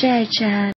晒晒